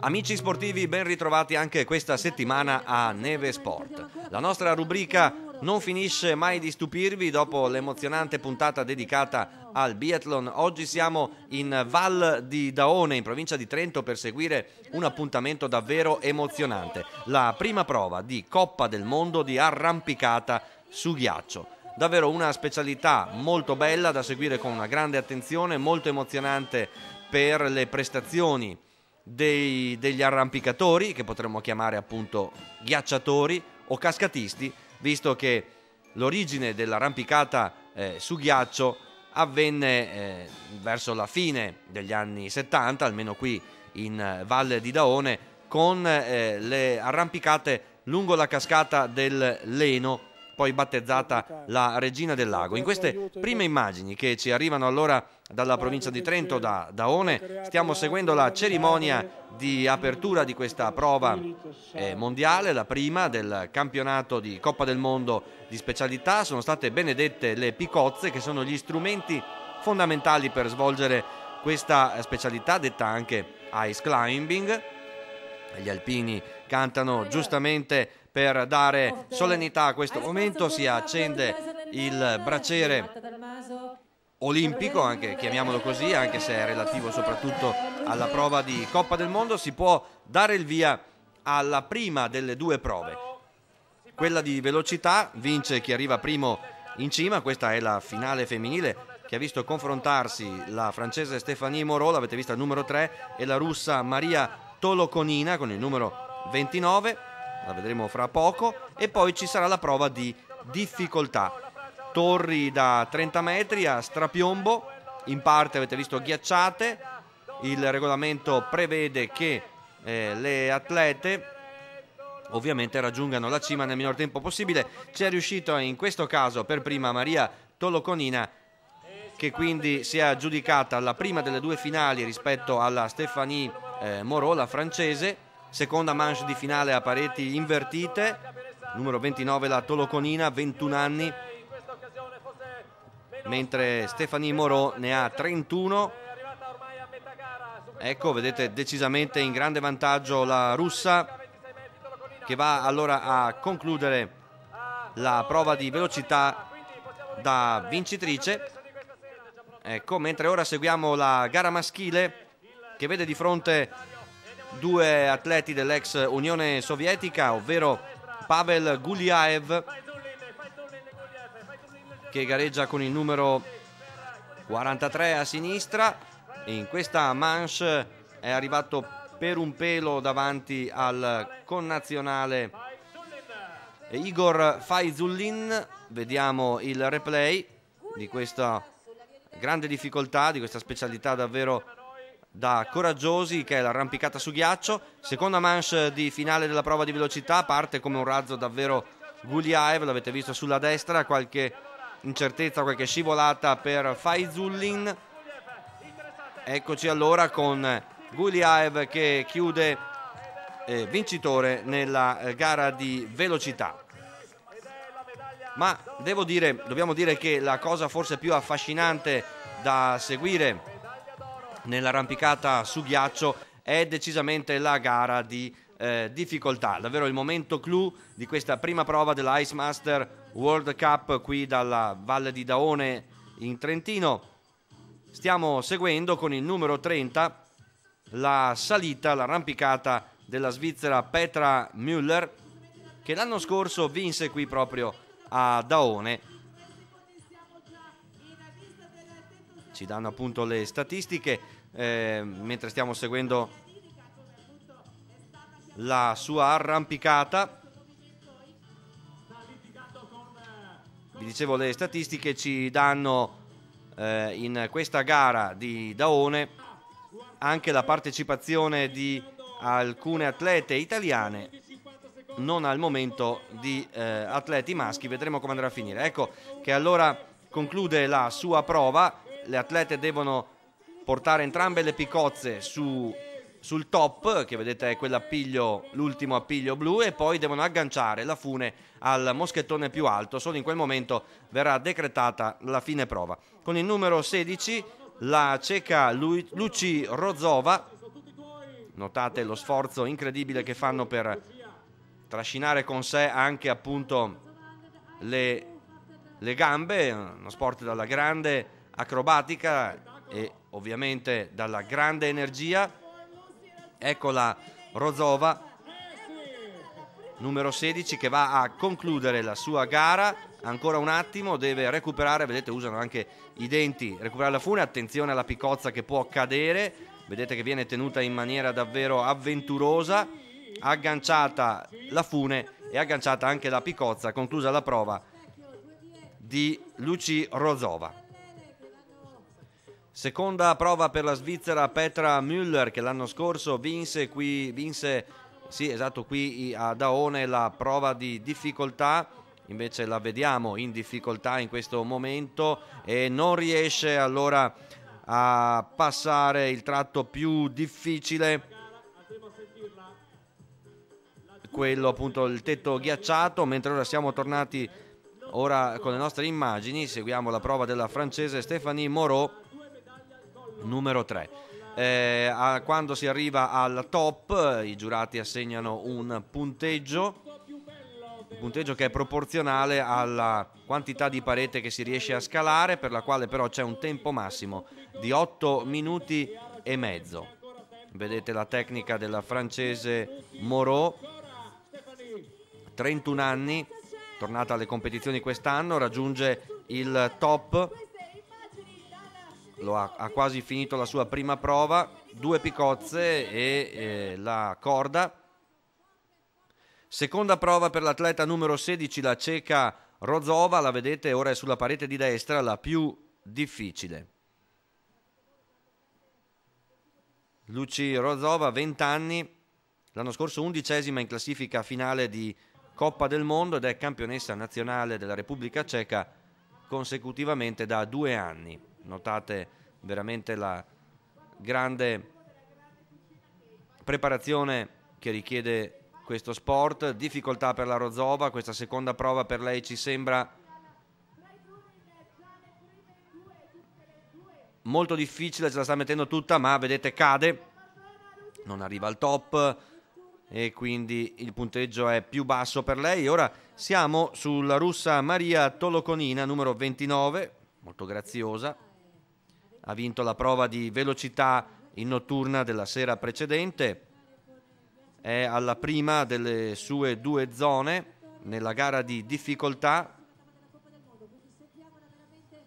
Amici sportivi, ben ritrovati anche questa settimana a Neve Sport. La nostra rubrica non finisce mai di stupirvi dopo l'emozionante puntata dedicata al biathlon. Oggi siamo in Val di Daone, in provincia di Trento, per seguire un appuntamento davvero emozionante. La prima prova di Coppa del Mondo di arrampicata su ghiaccio. Davvero una specialità molto bella da seguire con una grande attenzione, molto emozionante per le prestazioni dei, degli arrampicatori, che potremmo chiamare appunto ghiacciatori o cascatisti, visto che l'origine dell'arrampicata eh, su ghiaccio avvenne eh, verso la fine degli anni 70, almeno qui in Valle di Daone, con eh, le arrampicate lungo la cascata del Leno poi battezzata la Regina del Lago. In queste prime immagini che ci arrivano allora dalla provincia di Trento, da, da One, stiamo seguendo la cerimonia di apertura di questa prova eh, mondiale, la prima del campionato di Coppa del Mondo di specialità. Sono state benedette le picozze che sono gli strumenti fondamentali per svolgere questa specialità detta anche ice climbing. Gli alpini cantano giustamente per dare solennità a questo momento. si accende il braciere olimpico, anche, chiamiamolo così, anche se è relativo soprattutto alla prova di Coppa del Mondo, si può dare il via alla prima delle due prove. Quella di velocità vince chi arriva primo in cima, questa è la finale femminile che ha visto confrontarsi la francese Stéphanie Moreau, l'avete vista al numero 3, e la russa Maria Tolokonina con il numero 29 la vedremo fra poco, e poi ci sarà la prova di difficoltà. Torri da 30 metri a strapiombo, in parte avete visto ghiacciate, il regolamento prevede che eh, le atlete ovviamente raggiungano la cima nel minor tempo possibile. Ci è riuscito in questo caso per prima Maria Toloconina che quindi si è aggiudicata la prima delle due finali rispetto alla Stéphanie eh, Moreau, la francese seconda manche di finale a pareti invertite, numero 29 la Toloconina, 21 anni, mentre Stefani Moreau ne ha 31. Ecco, vedete decisamente in grande vantaggio la russa che va allora a concludere la prova di velocità da vincitrice. Ecco, mentre ora seguiamo la gara maschile che vede di fronte due atleti dell'ex Unione Sovietica, ovvero Pavel Guliaev che gareggia con il numero 43 a sinistra e in questa manche è arrivato per un pelo davanti al connazionale Igor Faizullin. Vediamo il replay di questa grande difficoltà, di questa specialità davvero da Coraggiosi che è l'arrampicata su ghiaccio. Seconda manche di finale della prova di velocità, parte come un razzo davvero Guliaev, l'avete visto sulla destra, qualche incertezza, qualche scivolata per Faizullin. Eccoci allora con Guliaev che chiude eh, vincitore nella eh, gara di velocità. Ma devo dire, dobbiamo dire che la cosa forse più affascinante da seguire nell'arrampicata su ghiaccio è decisamente la gara di eh, difficoltà. Davvero il momento clou di questa prima prova dell'Ice Master World Cup qui dalla Valle di Daone in Trentino. Stiamo seguendo con il numero 30 la salita, l'arrampicata della Svizzera Petra Müller che l'anno scorso vinse qui proprio a Daone ci danno appunto le statistiche eh, mentre stiamo seguendo la sua arrampicata. Vi dicevo le statistiche ci danno eh, in questa gara di Daone anche la partecipazione di alcune atlete italiane non al momento di eh, atleti maschi. Vedremo come andrà a finire. Ecco che allora conclude la sua prova le atlete devono portare entrambe le picozze su, sul top, che vedete è quell'appiglio, l'ultimo appiglio blu, e poi devono agganciare la fune al moschettone più alto. Solo in quel momento verrà decretata la fine prova. Con il numero 16 la ceca Luci Rozova notate lo sforzo incredibile che fanno per trascinare con sé anche appunto le, le gambe, uno sport dalla grande acrobatica e ovviamente dalla grande energia. Ecco la Rozova, numero 16, che va a concludere la sua gara. Ancora un attimo, deve recuperare, vedete usano anche i denti, recuperare la fune, attenzione alla picozza che può cadere, vedete che viene tenuta in maniera davvero avventurosa, agganciata la fune e agganciata anche la picozza, conclusa la prova di Luci Rozova. Seconda prova per la Svizzera Petra Müller che l'anno scorso vinse qui, vinse, sì, esatto, qui a Daone la prova di difficoltà, invece la vediamo in difficoltà in questo momento e non riesce allora a passare il tratto più difficile, quello appunto il tetto ghiacciato, mentre ora siamo tornati ora con le nostre immagini, seguiamo la prova della francese Stéphanie Moreau numero 3. Eh, a, quando si arriva al top i giurati assegnano un punteggio, un punteggio che è proporzionale alla quantità di parete che si riesce a scalare, per la quale però c'è un tempo massimo di 8 minuti e mezzo. Vedete la tecnica della francese Moreau, 31 anni, tornata alle competizioni quest'anno, raggiunge il top ha, ha, quasi finito la sua prima prova, due picozze e eh, la corda. Seconda prova per l'atleta numero 16, la ceca Rozova, la vedete ora è sulla parete di destra, la più difficile. Luci Rozova, 20 anni, l'anno scorso undicesima in classifica finale di Coppa del Mondo ed è campionessa nazionale della Repubblica Ceca consecutivamente da due anni notate veramente la grande preparazione che richiede questo sport, difficoltà per la Rozova, questa seconda prova per lei ci sembra molto difficile, se la sta mettendo tutta, ma vedete cade, non arriva al top e quindi il punteggio è più basso per lei. Ora siamo sulla russa Maria Tolokonina, numero 29, molto graziosa, ha vinto la prova di velocità in notturna della sera precedente, è alla prima delle sue due zone nella gara di difficoltà.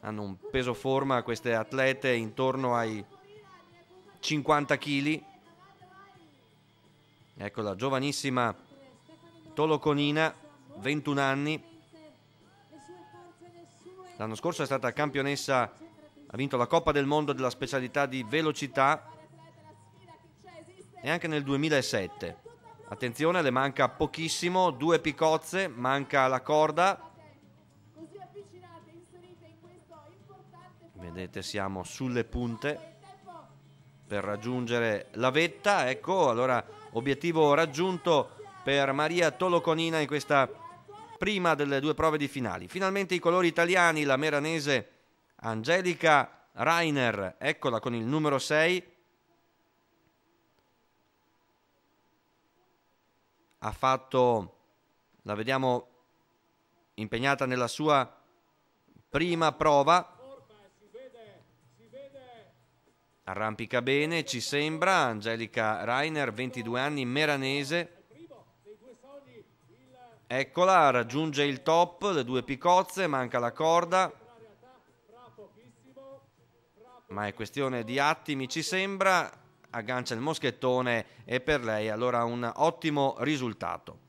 Hanno un peso forma queste atlete intorno ai 50 kg. Ecco la giovanissima Toloconina, 21 anni. L'anno scorso è stata campionessa ha vinto la Coppa del Mondo della specialità di velocità e anche nel 2007. Attenzione, le manca pochissimo, due picozze, manca la corda. Vedete, siamo sulle punte per raggiungere la vetta. Ecco, allora obiettivo raggiunto per Maria Toloconina in questa prima delle due prove di finali. Finalmente i colori italiani, la meranese Angelica Rainer, eccola con il numero 6. Ha fatto, la vediamo impegnata nella sua prima prova. Arrampica bene, ci sembra. Angelica Rainer, 22 anni, meranese. Eccola, raggiunge il top, le due picozze, manca la corda ma è questione di attimi ci sembra, aggancia il moschettone e per lei allora un ottimo risultato.